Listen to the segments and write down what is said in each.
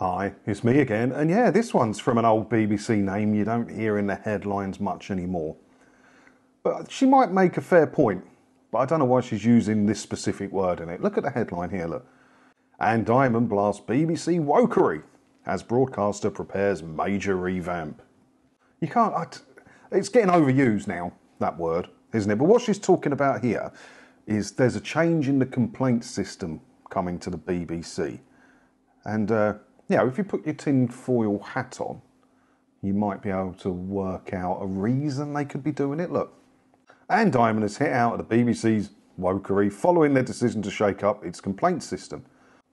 Hi, it's me again, and yeah, this one's from an old BBC name you don't hear in the headlines much anymore. But she might make a fair point, but I don't know why she's using this specific word in it. Look at the headline here, look. Anne Diamond blasts BBC wokery as broadcaster prepares major revamp. You can't, it's getting overused now, that word, isn't it? But what she's talking about here is there's a change in the complaint system coming to the BBC. And, uh, know, if you put your tinfoil hat on, you might be able to work out a reason they could be doing it. Look, Anne Diamond has hit out at the BBC's wokery following their decision to shake up its complaint system.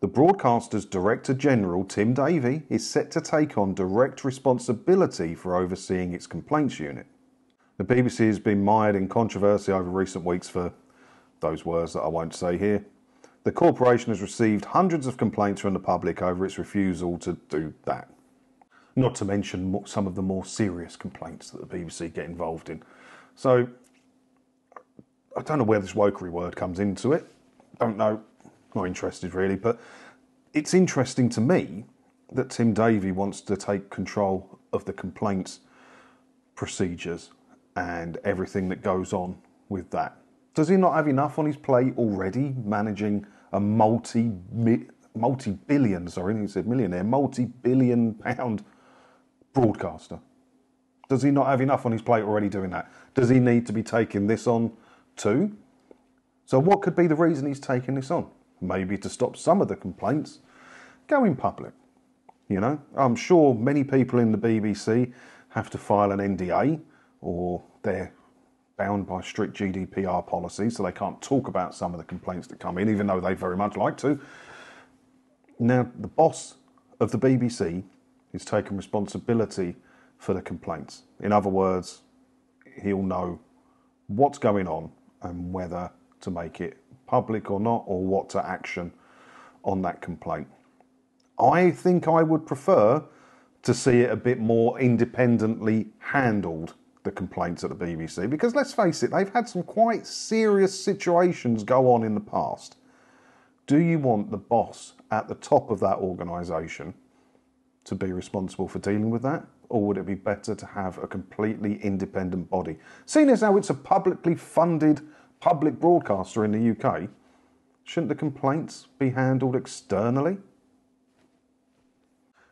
The broadcaster's Director General, Tim Davie, is set to take on direct responsibility for overseeing its complaints unit. The BBC has been mired in controversy over recent weeks for those words that I won't say here. The corporation has received hundreds of complaints from the public over its refusal to do that. Not to mention some of the more serious complaints that the BBC get involved in. So, I don't know where this wokery word comes into it. Don't know. Not interested really. But it's interesting to me that Tim Davie wants to take control of the complaints procedures and everything that goes on with that. Does he not have enough on his plate already managing a multi multi billion, sorry, he said millionaire, multi billion pound broadcaster? Does he not have enough on his plate already doing that? Does he need to be taking this on too? So, what could be the reason he's taking this on? Maybe to stop some of the complaints going public. You know, I'm sure many people in the BBC have to file an NDA or they're bound by strict GDPR policies, so they can't talk about some of the complaints that come in, even though they very much like to. Now, the boss of the BBC is taking responsibility for the complaints. In other words, he'll know what's going on and whether to make it public or not, or what to action on that complaint. I think I would prefer to see it a bit more independently handled the complaints at the BBC because let's face it, they've had some quite serious situations go on in the past. Do you want the boss at the top of that organisation to be responsible for dealing with that? Or would it be better to have a completely independent body? Seeing as how it's a publicly funded public broadcaster in the UK, shouldn't the complaints be handled externally?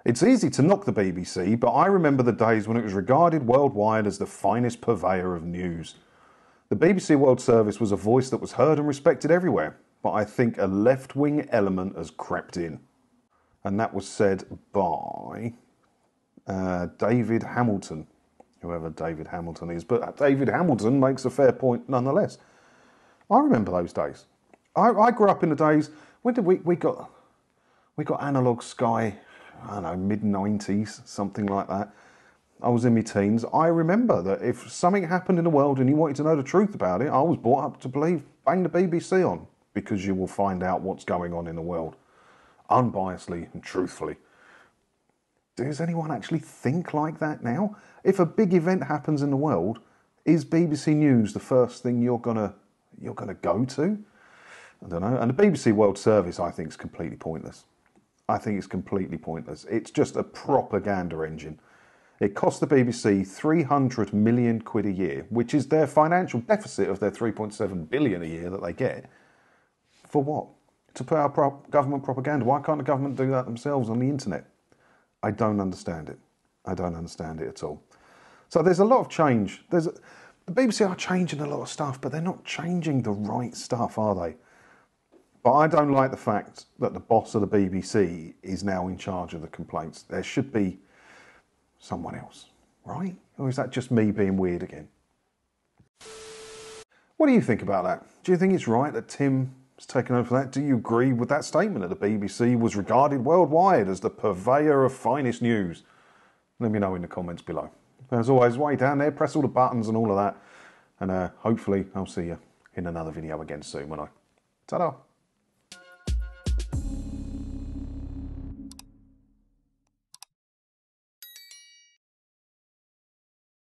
It's easy to knock the BBC, but I remember the days when it was regarded worldwide as the finest purveyor of news. The BBC World Service was a voice that was heard and respected everywhere, but I think a left wing element has crept in. And that was said by uh, David Hamilton, whoever David Hamilton is. But David Hamilton makes a fair point nonetheless. I remember those days. I, I grew up in the days when did we, we got we got analog Sky I don't know, mid 90s, something like that. I was in my teens. I remember that if something happened in the world and you wanted to know the truth about it, I was brought up to believe bang the BBC on because you will find out what's going on in the world unbiasedly and truthfully. Does anyone actually think like that now? If a big event happens in the world, is BBC News the first thing you're gonna you're gonna go to? I don't know. And the BBC World Service, I think, is completely pointless. I think it's completely pointless. It's just a propaganda engine. It costs the BBC 300 million quid a year, which is their financial deficit of their 3.7 billion a year that they get. For what? To put out pro- government propaganda. Why can't the government do that themselves on the internet? I don't understand it. I don't understand it at all. So there's a lot of change. There's a, the BBC are changing a lot of stuff, but they're not changing the right stuff, are they? But I don't like the fact that the boss of the BBC is now in charge of the complaints. There should be someone else, right? Or is that just me being weird again? What do you think about that? Do you think it's right that Tim has taken over that? Do you agree with that statement that the BBC was regarded worldwide as the purveyor of finest news? Let me know in the comments below. As always, way down there, press all the buttons and all of that. And uh, hopefully, I'll see you in another video again soon when I. Ta da!